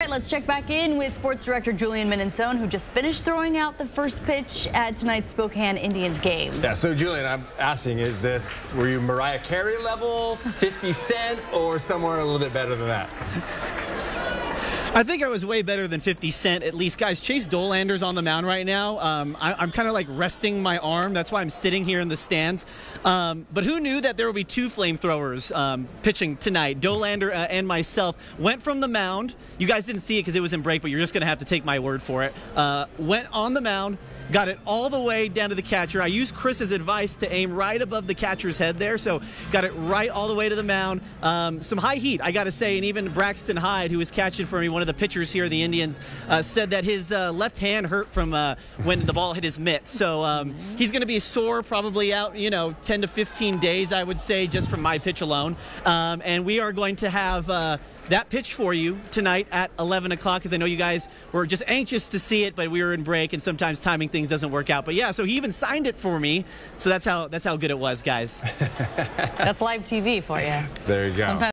right, let's check back in with sports director Julian Minnesone, who just finished throwing out the first pitch at tonight's Spokane Indians game. Yeah, so Julian, I'm asking, is this, were you Mariah Carey level, 50 Cent, or somewhere a little bit better than that? I think I was way better than 50 Cent, at least. Guys, Chase Dolander's on the mound right now. Um, I, am kind of like resting my arm. That's why I'm sitting here in the stands. Um, but who knew that there would be two flamethrowers um, pitching tonight? Dolander uh, and myself went from the mound. You guys didn't see it because it was in break, but you're just going to have to take my word for it. Uh, went on the mound got it all the way down to the catcher. I used Chris's advice to aim right above the catcher's head there, so got it right all the way to the mound. Um, some high heat, I got to say, and even Braxton Hyde, who was catching for me, one of the pitchers here, the Indians, uh, said that his uh, left hand hurt from uh, when the ball hit his mitt. So um, he's going to be sore, probably out, you know, 10 to 15 days, I would say, just from my pitch alone. Um, and we are going to have uh, that pitch for you tonight at 11 o'clock because I know you guys were just anxious to see it, but we were in break and sometimes timing things doesn't work out. But yeah, so he even signed it for me. So that's how that's how good it was, guys. that's live TV for you. There you go. Sometimes